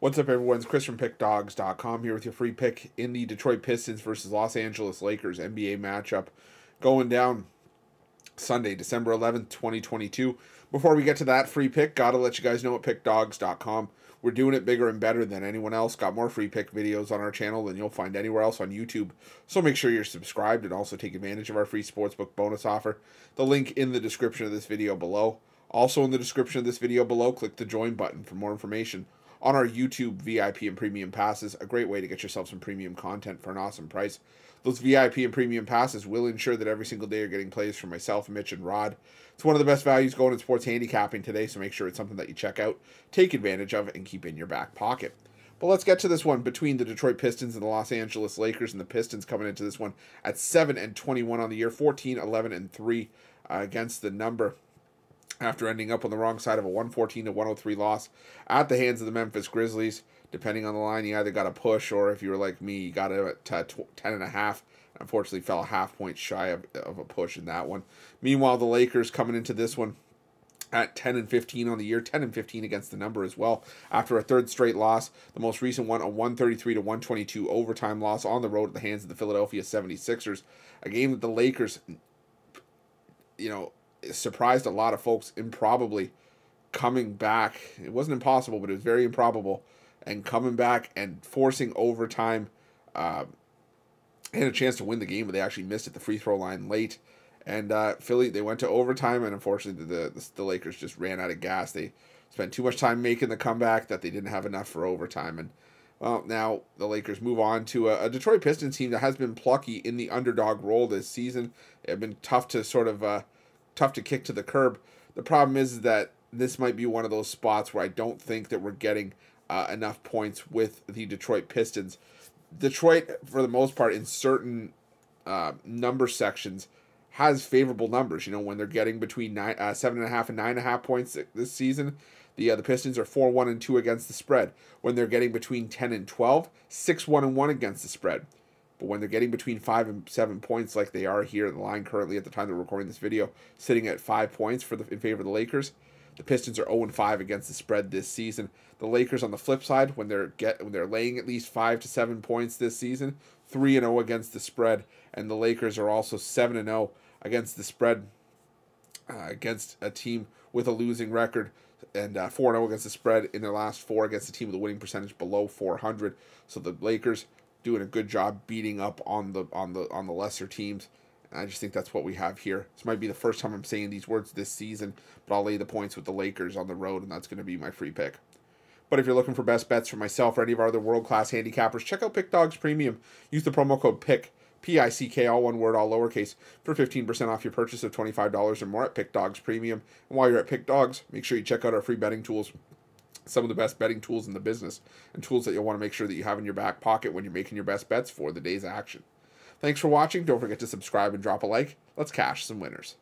What's up, everyone? It's Chris from PickDawgz.com here with your free pick in the Detroit Pistons versus Los Angeles Lakers NBA matchup going down Sunday, December 11th, 2022. Before we get to that free pick, gotta let you guys know at PickDawgz.com. We're doing it bigger and better than anyone else. Got more free pick videos on our channel than you'll find anywhere else on YouTube. So make sure you're subscribed and also take advantage of our free sportsbook bonus offer. The link in the description of this video below. Also in the description of this video below, click the join button for more information on our YouTube VIP and premium passes. A great way to get yourself some premium content for an awesome price. Those VIP and premium passes will ensure that every single day you're getting plays from myself, Mitch, and Rod. It's one of the best values going in sports handicapping today, so make sure it's something that you check out, take advantage of, and keep in your back pocket. But let's get to this one between the Detroit Pistons and the Los Angeles Lakers, and the Pistons coming into this one at 7 and 21 on the year, 14, 11, and 3 uh, against the number after ending up on the wrong side of a 114 to 103 loss at the hands of the Memphis Grizzlies. Depending on the line, you either got a push or if you were like me, you got it at 10 and a half. Unfortunately, fell a half point shy of, of a push in that one. Meanwhile, the Lakers coming into this one at 10 and 15 on the year, 10 and 15 against the number as well. After a third straight loss, the most recent one, a 133 to 122 overtime loss on the road at the hands of the Philadelphia 76ers. A game that the Lakers, you know, surprised a lot of folks improbably coming back. It wasn't impossible, but it was very improbable. And coming back and forcing overtime. Uh, had a chance to win the game, but they actually missed at the free throw line late. And uh, Philly, they went to overtime, and unfortunately, the, the, the Lakers just ran out of gas. They spent too much time making the comeback that they didn't have enough for overtime. And well, now the Lakers move on to a, a Detroit Pistons team that has been plucky in the underdog role this season. It's been tough to sort of uh, tough to kick to the curb. The problem is that this might be one of those spots where I don't think that we're getting uh, enough points with the Detroit Pistons. Detroit, for the most part, in certain uh, number sections, has favorable numbers. You know, when they're getting between nine, uh, seven and a half and nine and a half points this season, the uh, the Pistons are four one and two against the spread. When they're getting between ten and 12, 6 one and one against the spread. But when they're getting between five and seven points, like they are here, in the line currently at the time they're recording this video, sitting at five points for the in favor of the Lakers. The Pistons are 0 5 against the spread this season. The Lakers on the flip side, when they're get when they're laying at least five to seven points this season, 3 and 0 against the spread, and the Lakers are also 7 and 0 against the spread uh, against a team with a losing record and uh, 4 0 against the spread in their last four against a team with a winning percentage below 400. So the Lakers doing a good job beating up on the on the on the lesser teams. And I just think that's what we have here. This might be the first time I'm saying these words this season, but I'll lay the points with the Lakers on the road, and that's going to be my free pick. But if you're looking for best bets for myself or any of our other world class handicappers, check out Pick Dawgz Premium. Use the promo code PICK, P I C K, all one word, all lowercase, for 15% off your purchase of $25 or more at Pick Dawgz Premium. And while you're at Pick Dawgz, make sure you check out our free betting tools some of the best betting tools in the business and tools that you'll want to make sure that you have in your back pocket when you're making your best bets for the day's action. Thanks for watching. Don't forget to subscribe and drop a like. Let's cash some winners.